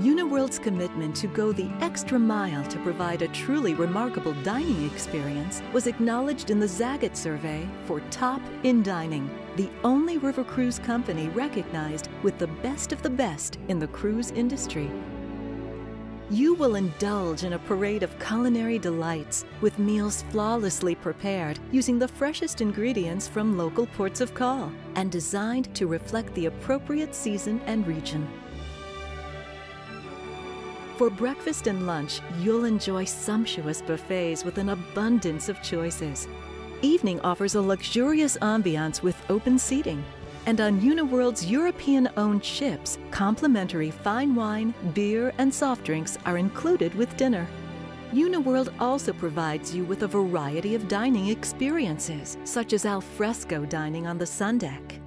Uniworld's commitment to go the extra mile to provide a truly remarkable dining experience was acknowledged in the Zagat survey for Top in Dining, the only river cruise company recognized with the best of the best in the cruise industry. You will indulge in a parade of culinary delights with meals flawlessly prepared using the freshest ingredients from local ports of call and designed to reflect the appropriate season and region. For breakfast and lunch, you'll enjoy sumptuous buffets with an abundance of choices. Evening offers a luxurious ambiance with open seating and on Uniworld's European owned ships, complimentary fine wine, beer, and soft drinks are included with dinner. Uniworld also provides you with a variety of dining experiences, such as al fresco dining on the sun deck,